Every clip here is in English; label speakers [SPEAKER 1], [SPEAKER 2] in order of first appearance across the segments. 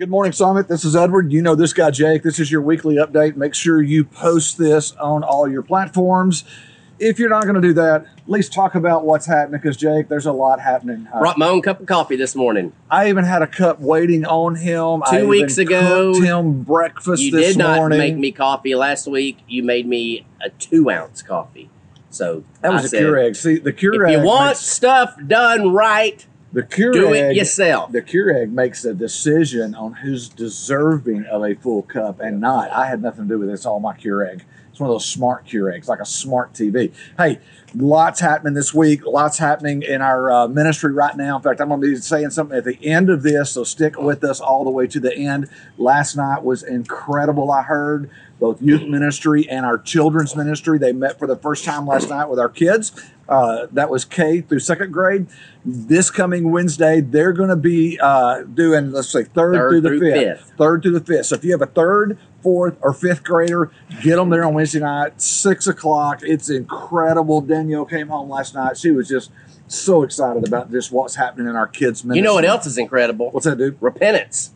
[SPEAKER 1] Good morning, Summit. This is Edward. You know this guy, Jake. This is your weekly update. Make sure you post this on all your platforms. If you're not going to do that, at least talk about what's happening because, Jake, there's a lot happening.
[SPEAKER 2] Brought my own cup of coffee this morning.
[SPEAKER 1] I even had a cup waiting on him. I
[SPEAKER 2] Two
[SPEAKER 1] even
[SPEAKER 2] weeks ago,
[SPEAKER 1] cooked him breakfast
[SPEAKER 2] You
[SPEAKER 1] this
[SPEAKER 2] did not
[SPEAKER 1] morning.
[SPEAKER 2] make me coffee last week. You made me a two ounce coffee. So
[SPEAKER 1] that was
[SPEAKER 2] I
[SPEAKER 1] a
[SPEAKER 2] said,
[SPEAKER 1] Keurig. See, the Keurig.
[SPEAKER 2] If you want
[SPEAKER 1] makes-
[SPEAKER 2] stuff done right,
[SPEAKER 1] the Keurig,
[SPEAKER 2] do it yourself.
[SPEAKER 1] The Keurig makes a decision on who's deserving of a full cup and not. I had nothing to do with it. It's all my Keurig. It's one of those smart Keurigs, like a smart TV. Hey, lots happening this week. Lots happening in our uh, ministry right now. In fact, I'm going to be saying something at the end of this, so stick with us all the way to the end. Last night was incredible. I heard both youth ministry and our children's ministry. They met for the first time last night with our kids. Uh, that was K through second grade. This coming Wednesday, they're going to be uh, doing, let's say, third,
[SPEAKER 2] Third
[SPEAKER 1] through the
[SPEAKER 2] through
[SPEAKER 1] fifth.
[SPEAKER 2] fifth.
[SPEAKER 1] Third through the fifth. So if you have a third, fourth, or fifth grader, get them there on Wednesday night, six o'clock. It's incredible. Danielle came home last night. She was just so excited about just what's happening in our kids' ministry.
[SPEAKER 2] you know what else is incredible?
[SPEAKER 1] What's that, dude?
[SPEAKER 2] Repentance.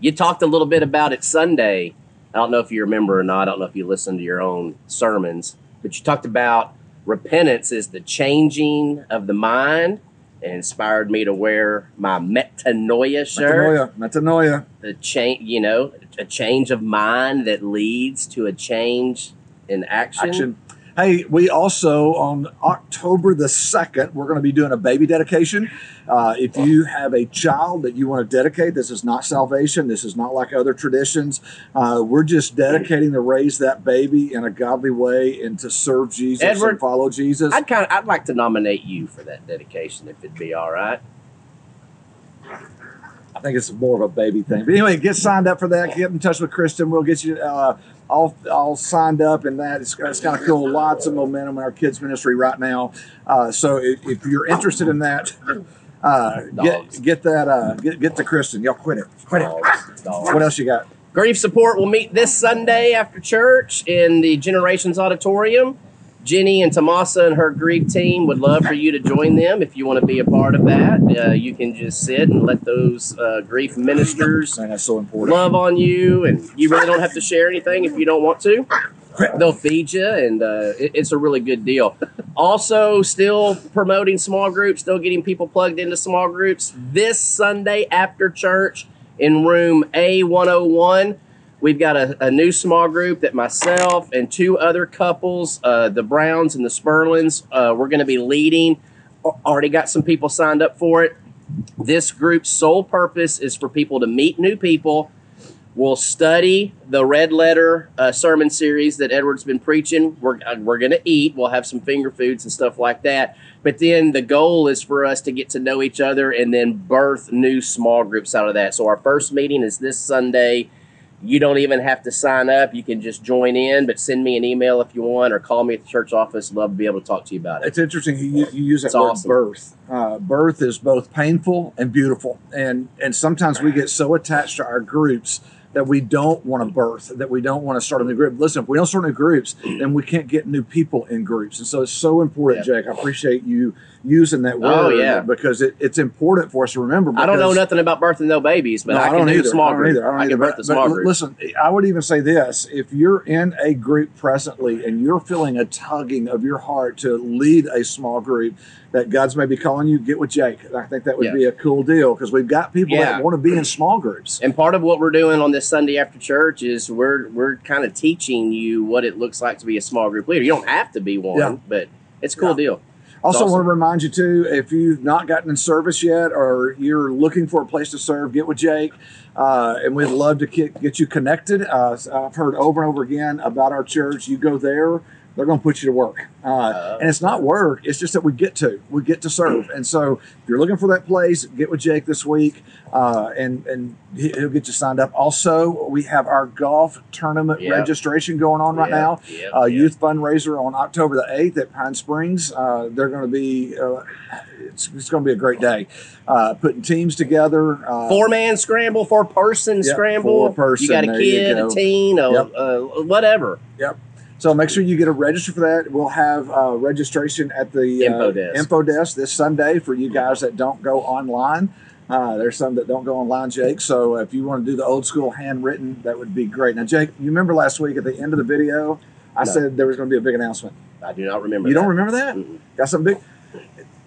[SPEAKER 2] You talked a little bit about it Sunday. I don't know if you remember or not. I don't know if you listened to your own sermons, but you talked about repentance is the changing of the mind and inspired me to wear my metanoia shirt.
[SPEAKER 1] Metanoia. Metanoia.
[SPEAKER 2] the change, you know, a change of mind that leads to a change in action.
[SPEAKER 1] action. Hey, we also on October the second, we're going to be doing a baby dedication. Uh, if you have a child that you want to dedicate, this is not salvation. This is not like other traditions. Uh, we're just dedicating to raise that baby in a godly way and to serve Jesus
[SPEAKER 2] Edward,
[SPEAKER 1] and follow Jesus.
[SPEAKER 2] I'd kind of, I'd like to nominate you for that dedication if it'd be all right.
[SPEAKER 1] I think it's more of a baby thing. But anyway, get signed up for that. Get in touch with Kristen. We'll get you uh, all, all signed up and that. It's, it's kind of cool. Lots of momentum in our kids' ministry right now. Uh, so if, if you're interested in that, uh, get get that uh, get get to Kristen. Y'all quit it. Quit it.
[SPEAKER 2] Dogs, dogs.
[SPEAKER 1] What else you got?
[SPEAKER 2] Grief support will meet this Sunday after church in the Generations Auditorium. Jenny and Tomasa and her grief team would love for you to join them if you want to be a part of that. Uh, you can just sit and let those uh, grief ministers
[SPEAKER 1] Man, so important.
[SPEAKER 2] love on you, and you really don't have to share anything if you don't want to. They'll feed you, and uh, it- it's a really good deal. Also, still promoting small groups, still getting people plugged into small groups. This Sunday after church in room A101, we've got a, a new small group that myself and two other couples, uh, the Browns and the Sperlins, uh, we're going to be leading. Already got some people signed up for it. This group's sole purpose is for people to meet new people. We'll study the red letter uh, sermon series that Edward's been preaching. We're, uh, we're going to eat. We'll have some finger foods and stuff like that. But then the goal is for us to get to know each other and then birth new small groups out of that. So our first meeting is this Sunday. You don't even have to sign up. You can just join in, but send me an email if you want or call me at the church office. Love to be able to talk to you about it.
[SPEAKER 1] It's interesting you, you use that
[SPEAKER 2] It's
[SPEAKER 1] word
[SPEAKER 2] awesome.
[SPEAKER 1] birth. Uh, birth is both painful and beautiful, and and sometimes we get so attached to our groups that we don't want to birth, that we don't want to start a new group. Listen, if we don't start new groups, then we can't get new people in groups, and so it's so important, Jake. I appreciate you using that oh, word,
[SPEAKER 2] Oh, yeah.
[SPEAKER 1] because it, it's important for us to remember.
[SPEAKER 2] I don't know nothing about birthing no babies, but
[SPEAKER 1] no,
[SPEAKER 2] I can
[SPEAKER 1] don't
[SPEAKER 2] do
[SPEAKER 1] either.
[SPEAKER 2] the small
[SPEAKER 1] I don't
[SPEAKER 2] group.
[SPEAKER 1] either. I, don't
[SPEAKER 2] I
[SPEAKER 1] either.
[SPEAKER 2] can birth
[SPEAKER 1] But-
[SPEAKER 2] the small group.
[SPEAKER 1] Listen, I would even say this: if you're in a group presently and you're feeling a tugging of your heart to lead a small group that God's maybe calling you, get with Jake. I think that would
[SPEAKER 2] Yeah.
[SPEAKER 1] be a cool deal because we've got people
[SPEAKER 2] Yeah.
[SPEAKER 1] that want to be in small groups.
[SPEAKER 2] And part of what we're doing on this Sunday after church is we're we're kind of teaching you what it looks like to be a small group leader. You don't have to be one,
[SPEAKER 1] Yeah.
[SPEAKER 2] but it's a cool deal.
[SPEAKER 1] Also,
[SPEAKER 2] awesome.
[SPEAKER 1] want to remind you too, if you've not gotten in service yet, or you're looking for a place to serve, get with Jake, uh, and we'd love to get, get you connected. Uh, I've heard over and over again about our church. You go there, they're going to put you to work, uh,
[SPEAKER 2] Oh.
[SPEAKER 1] and it's not work. It's just that we get to, we get to serve. And so, if you're looking for that place, get with Jake this week, uh, and and he- he'll get you signed up. Also, we have our golf tournament
[SPEAKER 2] Yeah.
[SPEAKER 1] registration going on right
[SPEAKER 2] Yeah,
[SPEAKER 1] now
[SPEAKER 2] yeah,
[SPEAKER 1] uh, youth fundraiser on October the 8th at Pine Springs. Uh, they're going to be, uh, it's, it's going to be a great day. Uh, putting teams together. Uh,
[SPEAKER 2] Four man scramble, four person
[SPEAKER 1] Yep,
[SPEAKER 2] scramble.
[SPEAKER 1] four person,
[SPEAKER 2] You got a kid, a teen, a, whatever.
[SPEAKER 1] Yep.
[SPEAKER 2] Uh.
[SPEAKER 1] So make sure you get a register for that. We'll have uh, registration at the
[SPEAKER 2] Info
[SPEAKER 1] uh,
[SPEAKER 2] desk.
[SPEAKER 1] info desk this Sunday for you guys that don't go online. Uh, there's some that don't go online, Jake. So if you want to do the old school handwritten, that would be great. Now, Jake, you remember last week at the end of the video, I
[SPEAKER 2] No.
[SPEAKER 1] said there was going to be a big announcement.
[SPEAKER 2] I do not remember.
[SPEAKER 1] You
[SPEAKER 2] that.
[SPEAKER 1] don't remember that?
[SPEAKER 2] Mm-mm.
[SPEAKER 1] Got something big?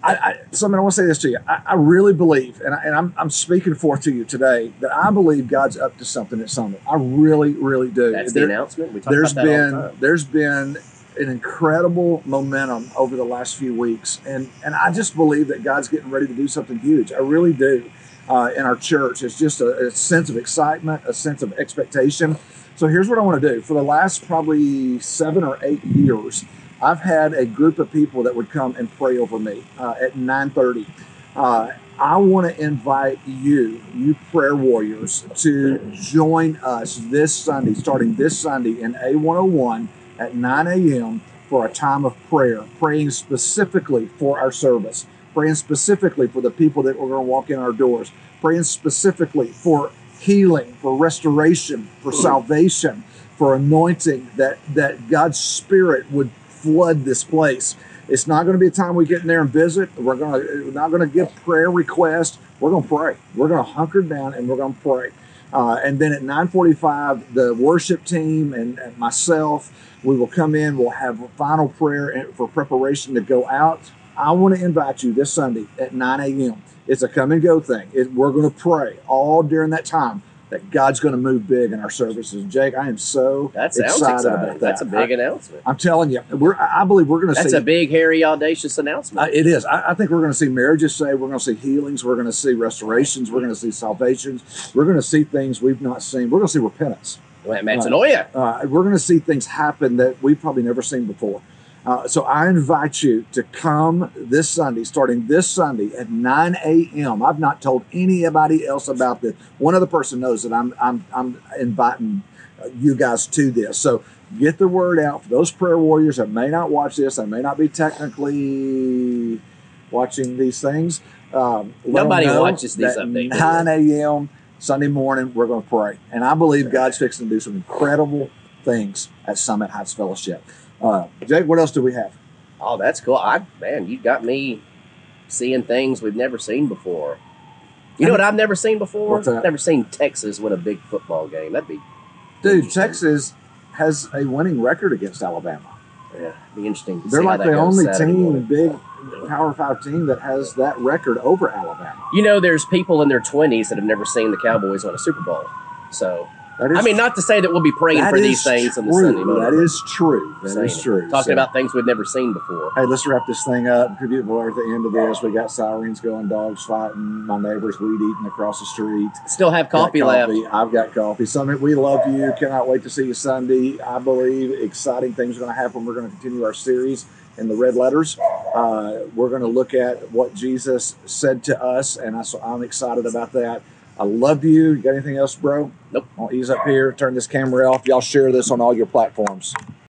[SPEAKER 1] I, I, something I want to say this to you. I, I really believe, and, I, and I'm, I'm speaking forth to you today, that I believe God's up to something at Summit. I really, really do.
[SPEAKER 2] That's the
[SPEAKER 1] There-
[SPEAKER 2] announcement. We talk
[SPEAKER 1] there's
[SPEAKER 2] about
[SPEAKER 1] been
[SPEAKER 2] the
[SPEAKER 1] there's been an incredible momentum over the last few weeks, and and I just believe that God's getting ready to do something huge. I really do. Uh, in our church, it's just a, a sense of excitement, a sense of expectation. So here's what I want to do. For the last probably seven or eight years, I've had a group of people that would come and pray over me uh, at 9:30. Uh, I want to invite you, you prayer warriors, to join us this Sunday, starting this Sunday in A101 at 9 a.m. for a time of prayer, praying specifically for our service, praying specifically for the people that we're going to walk in our doors, praying specifically for healing, for restoration, for salvation, for anointing, that, that God's Spirit would flood this place. It's not going to be a time we get in there and visit. We're going to we're not going to give prayer requests. We're going to pray. We're going to hunker down and we're going to pray. Uh, and then at 9:45, the worship team and, and myself, we will come in. We'll have a final prayer for preparation to go out. I want to invite you this Sunday at 9 a.m. It's a come and go thing. It, we're going to pray all during that time that God's going to move big in our services. Jake, I am so
[SPEAKER 2] That
[SPEAKER 1] excited,
[SPEAKER 2] exciting.
[SPEAKER 1] about that.
[SPEAKER 2] That's a big announcement.
[SPEAKER 1] I, am telling you, we're. I believe we're going to see.
[SPEAKER 2] That's a big, hairy, audacious announcement.
[SPEAKER 1] Uh, it is. I, I think we're going to see marriages saved. We're going to see healings. We're going to see restorations. We're going to see salvations. We're going to see things we've not seen. We're going to see repentance.
[SPEAKER 2] Well, Metanoia.
[SPEAKER 1] Uh, we're going to see things happen that we've probably never seen before. Uh, so I invite you to come this Sunday, starting this Sunday at 9 a.m. I've not told anybody else about this. One other person knows that I'm I'm I'm inviting you guys to this. So get the word out for those prayer warriors that may not watch this. That may not be technically watching these things. Um,
[SPEAKER 2] Nobody watches these updates.
[SPEAKER 1] 9 a.m. Sunday morning, we're going to pray, and I believe God's fixing to do some incredible things at Summit Heights Fellowship. Uh, Jake, what else do we have?
[SPEAKER 2] Oh, that's cool. I man, you got me seeing things we've never seen before. You know what I've never seen before? Never seen Texas win a big football game. That'd be
[SPEAKER 1] Dude, Texas has a winning record against Alabama.
[SPEAKER 2] yeah, be interesting. To
[SPEAKER 1] They're like the only
[SPEAKER 2] Saturday
[SPEAKER 1] team,
[SPEAKER 2] morning.
[SPEAKER 1] big Power Five team that has that record over Alabama.
[SPEAKER 2] You know, there's people in their 20s that have never seen the Cowboys win a Super Bowl. So,
[SPEAKER 1] is
[SPEAKER 2] I mean, not to say that we'll be praying for these things in the. Sunday morning.
[SPEAKER 1] That is true. That
[SPEAKER 2] Saying
[SPEAKER 1] is
[SPEAKER 2] it.
[SPEAKER 1] true.
[SPEAKER 2] Talking
[SPEAKER 1] So-
[SPEAKER 2] about things we've never seen before.
[SPEAKER 1] Hey, let's wrap this thing up. People are at the end of this. We got sirens going, dogs fighting, my neighbors weed eating across the street.
[SPEAKER 2] Still have
[SPEAKER 1] Got
[SPEAKER 2] coffee left.
[SPEAKER 1] I've got coffee. Summit, we love you. Cannot wait to see you Sunday. I believe exciting things are going to happen. We're going to continue our series in the red letters. Uh, we're going to look at what Jesus said to us, and I, so I'm excited about that. I love you. You got anything else, bro?
[SPEAKER 2] Nope.
[SPEAKER 1] I'll ease up here, turn this camera off. Y'all share this on all your platforms.